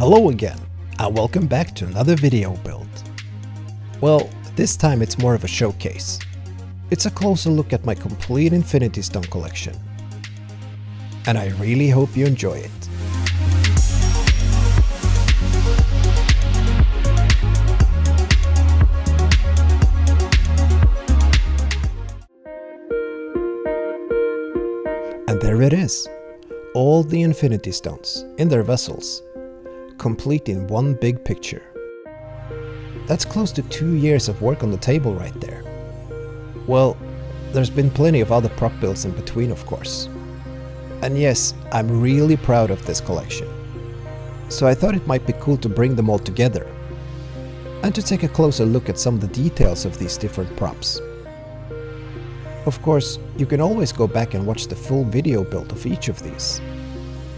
Hello again, and welcome back to another video build. Well, this time it's more of a showcase. It's a closer look at my complete Infinity Stone collection. And I really hope you enjoy it. And there it is. All the Infinity Stones in their vessels, complete in one big picture. That's close to two years of work on the table right there. Well, there's been plenty of other prop builds in between of course. And yes, I'm really proud of this collection. So I thought it might be cool to bring them all together and to take a closer look at some of the details of these different props. Of course, you can always go back and watch the full video build of each of these.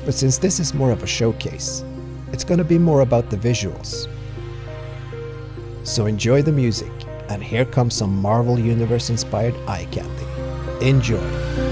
But since this is more of a showcase, it's gonna be more about the visuals. So enjoy the music, and here comes some Marvel Universe inspired eye candy. Enjoy!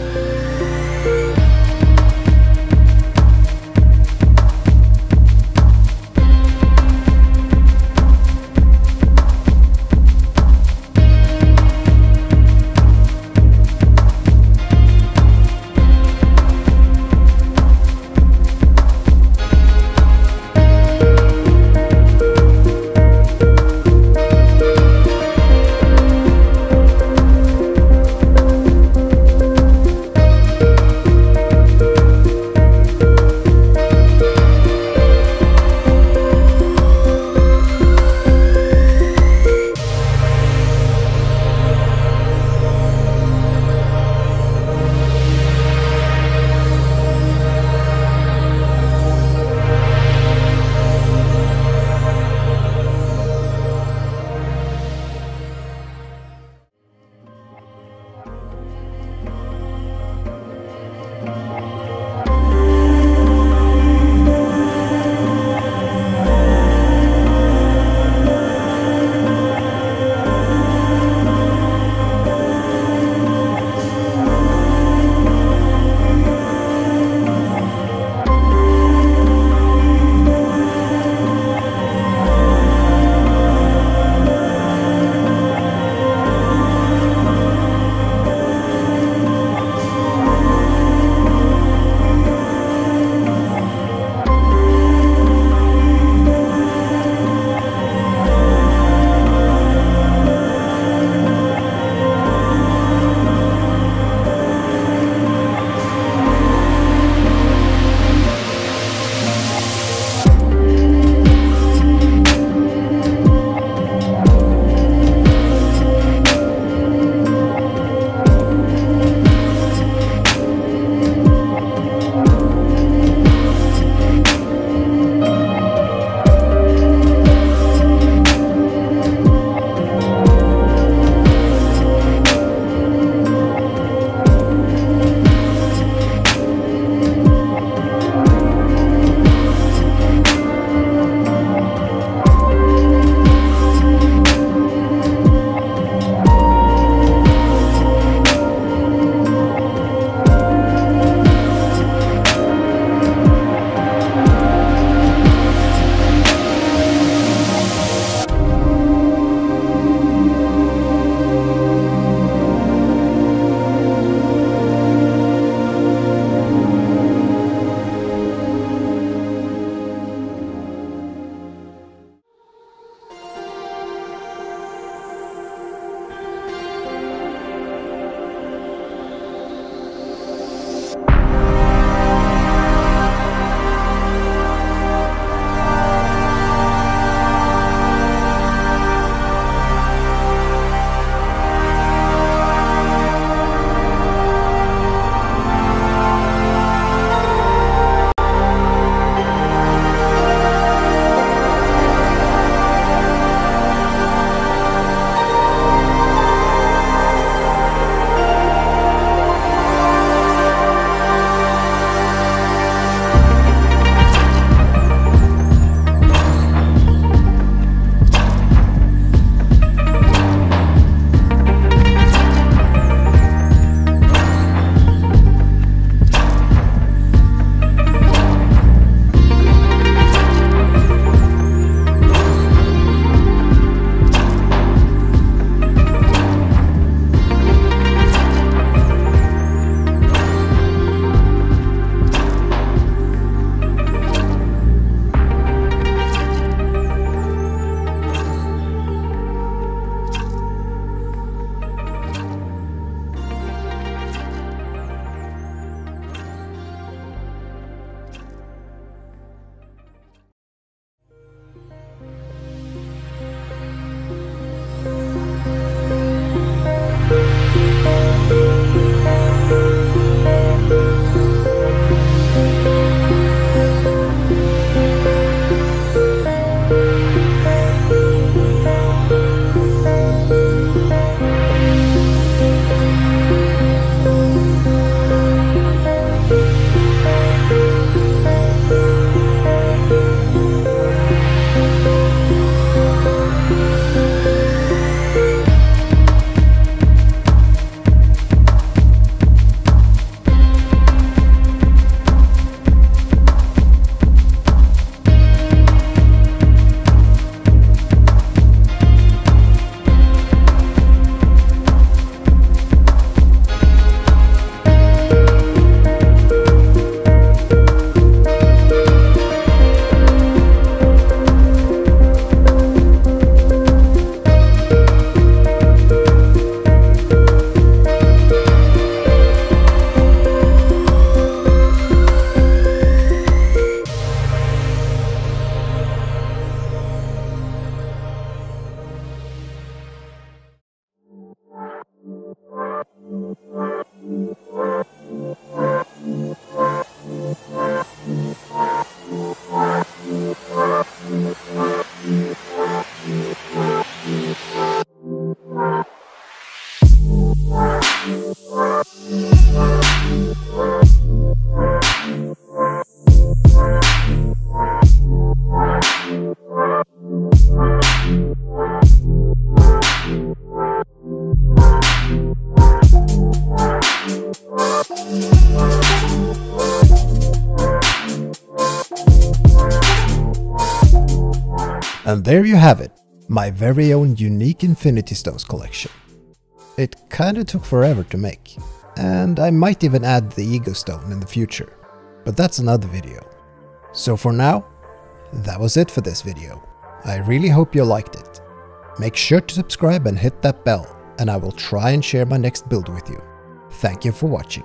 And there you have it, my very own unique Infinity Stones collection. It kinda took forever to make, and I might even add the Ego Stone in the future, but that's another video. So for now, that was it for this video. I really hope you liked it. Make sure to subscribe and hit that bell, and I will try and share my next build with you. Thank you for watching.